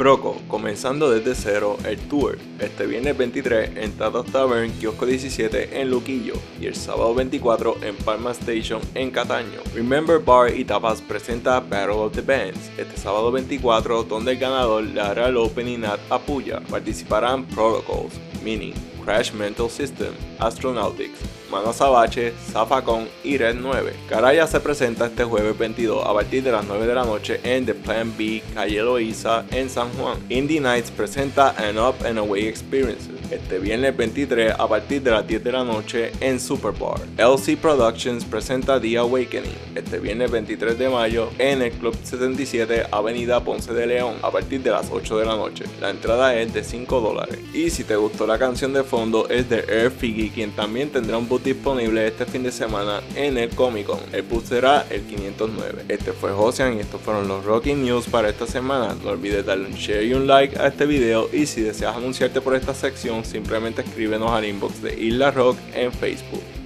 Proco, comenzando desde cero el tour, este viernes 23 en Tata Tavern, Kiosco 17 en Luquillo y el sábado 24 en Palma Station en Cataño. Remember Bar y Tapas presenta Battle of the Bands, este sábado 24 donde el ganador le hará el opening at Apuya. Participarán Protocols, Meaning, Crash Mental System, Astronautics, Mano Sabache, Zafacón y Red 9. Caraya se presenta este jueves 22 a partir de las 9 de la noche en The Plan B, Calle Loiza, en San Juan. Indie Nights presenta An Up and Away Experiences este viernes 23 a partir de las 10 de la noche en Superbar. LC Productions presenta The Awakening este viernes 23 de mayo en el Club 77 Avenida Ponce de León a partir de las 8 de la noche. La entrada es de 5 dólares. Y si te gustó la canción de fondo es de Air Figgy quien también tendrá un boot disponible este fin de semana en el Comic Con. El boot será el 509. Este fue Josian y estos fueron los Rocking News para esta semana. No olvides darle un share y un like a este video y si deseas anunciarte por esta sección simplemente escríbenos al inbox de Isla Rock en Facebook.